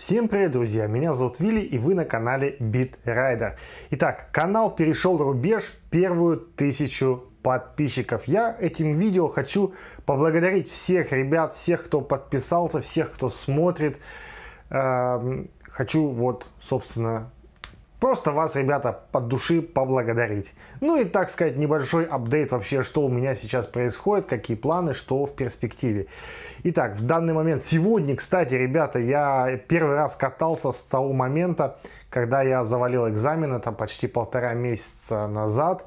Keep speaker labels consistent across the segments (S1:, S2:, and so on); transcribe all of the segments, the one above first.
S1: Всем привет, друзья! Меня зовут Вилли, и вы на канале BitRider. Итак, канал перешел рубеж первую тысячу подписчиков. Я этим видео хочу поблагодарить всех ребят, всех, кто подписался, всех, кто смотрит. Эм, хочу вот, собственно, Просто вас, ребята, под души поблагодарить. Ну и, так сказать, небольшой апдейт вообще, что у меня сейчас происходит, какие планы, что в перспективе. Итак, в данный момент, сегодня, кстати, ребята, я первый раз катался с того момента, когда я завалил экзамен, это почти полтора месяца назад.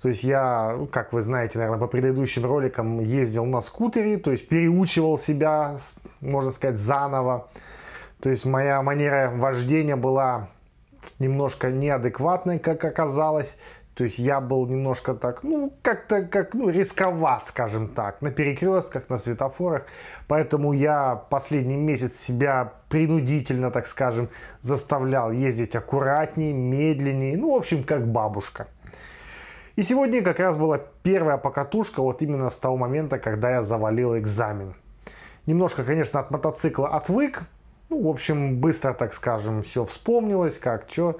S1: То есть я, ну, как вы знаете, наверное, по предыдущим роликам ездил на скутере, то есть переучивал себя, можно сказать, заново. То есть моя манера вождения была немножко неадекватной, как оказалось. То есть я был немножко так, ну, как-то, как, ну, рисковат, скажем так, на перекрестках, на светофорах. Поэтому я последний месяц себя принудительно, так скажем, заставлял ездить аккуратнее, медленнее, ну, в общем, как бабушка. И сегодня как раз была первая покатушка вот именно с того момента, когда я завалил экзамен. Немножко, конечно, от мотоцикла отвык, ну, в общем, быстро, так скажем, все вспомнилось, как, что.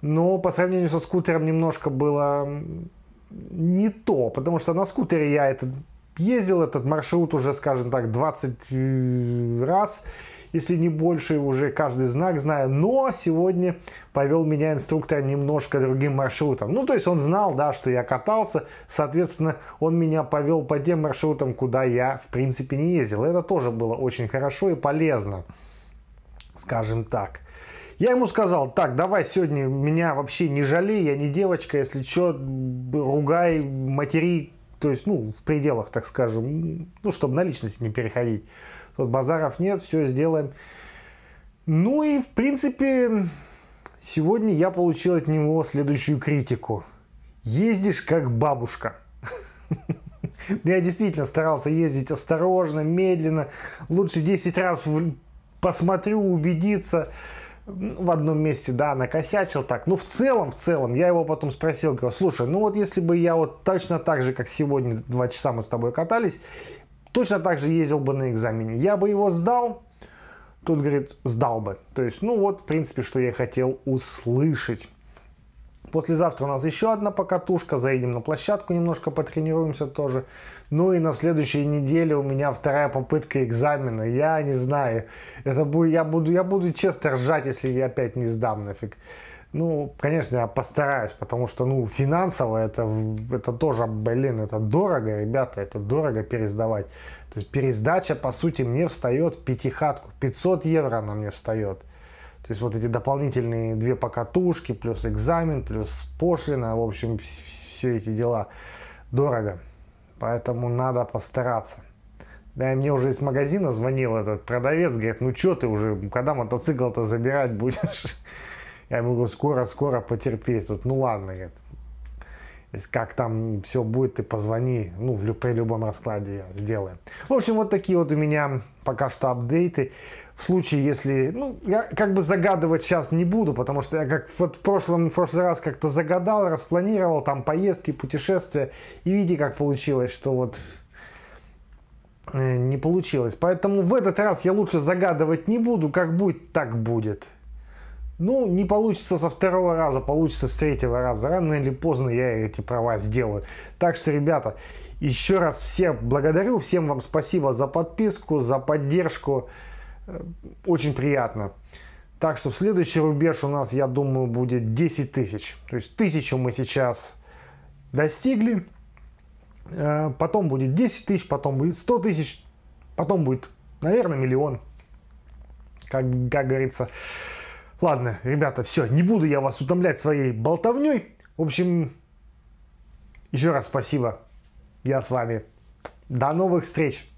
S1: Но по сравнению со скутером немножко было не то, потому что на скутере я этот, ездил этот маршрут уже, скажем так, 20 э, раз, если не больше, уже каждый знак знаю. Но сегодня повел меня инструктор немножко другим маршрутом. Ну, то есть он знал, да, что я катался, соответственно, он меня повел по тем маршрутам, куда я, в принципе, не ездил. Это тоже было очень хорошо и полезно скажем так. Я ему сказал, так, давай сегодня меня вообще не жалей, я не девочка, если что, ругай, матери, то есть, ну, в пределах, так скажем, ну, чтобы на личности не переходить. Тут базаров нет, все сделаем. Ну и, в принципе, сегодня я получил от него следующую критику. Ездишь как бабушка. Я действительно старался ездить осторожно, медленно, лучше 10 раз посмотрю, убедиться в одном месте, да, накосячил так. Ну, в целом, в целом, я его потом спросил, говорю, слушай, ну вот если бы я вот точно так же, как сегодня, два часа мы с тобой катались, точно так же ездил бы на экзамене, я бы его сдал, тут, говорит, сдал бы. То есть, ну вот, в принципе, что я хотел услышать. Послезавтра у нас еще одна покатушка, заедем на площадку, немножко потренируемся тоже. Ну и на следующей неделе у меня вторая попытка экзамена. Я не знаю, это будет, я буду, я буду честно ржать, если я опять не сдам нафиг. Ну, конечно, я постараюсь, потому что, ну, финансово это, это тоже, блин, это дорого, ребята, это дорого пересдавать. То есть пересдача, по сути, мне встает в пятихатку. 500 евро она мне встает. То есть вот эти дополнительные две покатушки, плюс экзамен, плюс пошлина, в общем, все эти дела дорого. Поэтому надо постараться. Да, и мне уже из магазина звонил этот продавец, говорит, ну что ты уже, когда мотоцикл-то забирать будешь? Я ему говорю, скоро-скоро потерпеть. Тут, ну ладно, говорит, как там все будет, ты позвони, ну, в, при любом раскладе я сделаю. В общем, вот такие вот у меня пока что апдейты. В случае, если, ну, я как бы загадывать сейчас не буду, потому что я как вот в прошлом, в прошлый раз как-то загадал, распланировал там поездки, путешествия, и видите, как получилось, что вот э, не получилось. Поэтому в этот раз я лучше загадывать не буду, как будет, так будет. Ну, не получится со второго раза, получится с третьего раза. Рано или поздно я эти права сделаю. Так что, ребята, еще раз всех благодарю, всем вам спасибо за подписку, за поддержку. Э, очень приятно. Так что в следующий рубеж у нас, я думаю, будет 10 тысяч. То есть тысячу мы сейчас достигли. Э, потом будет 10 тысяч, потом будет 100 тысяч, потом будет, наверное, миллион. Как, как говорится. Ладно, ребята, все, не буду я вас утомлять своей болтовней. В общем, еще раз спасибо. Я с вами. До новых встреч.